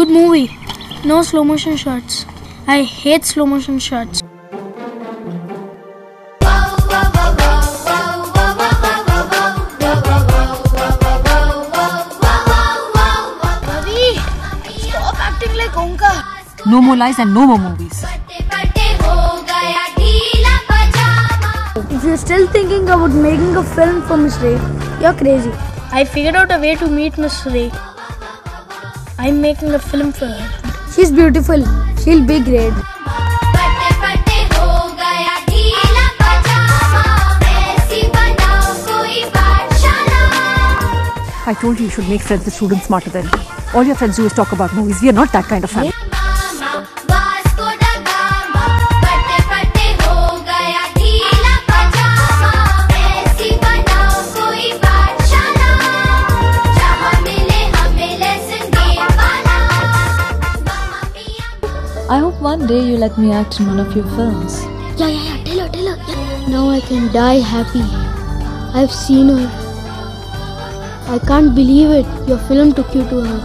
Good movie. No slow motion shots. I hate slow motion shots. Ravi, stop acting like Omkar. No more lies and no more movies. If you're still thinking about making a film for Miss Ray, you're crazy. I figured out a way to meet Miss Ray. I'm making a film for her. She's beautiful. She'll be great. I told you you should make friends with students smarter than me. All your friends do is talk about movies. We are not that kind of family. I hope one day you let me act in one of your films. Yeah, yeah, yeah. Tell her, tell her. Yeah. Now I can die happy. I've seen her. I can't believe it. Your film took you to her.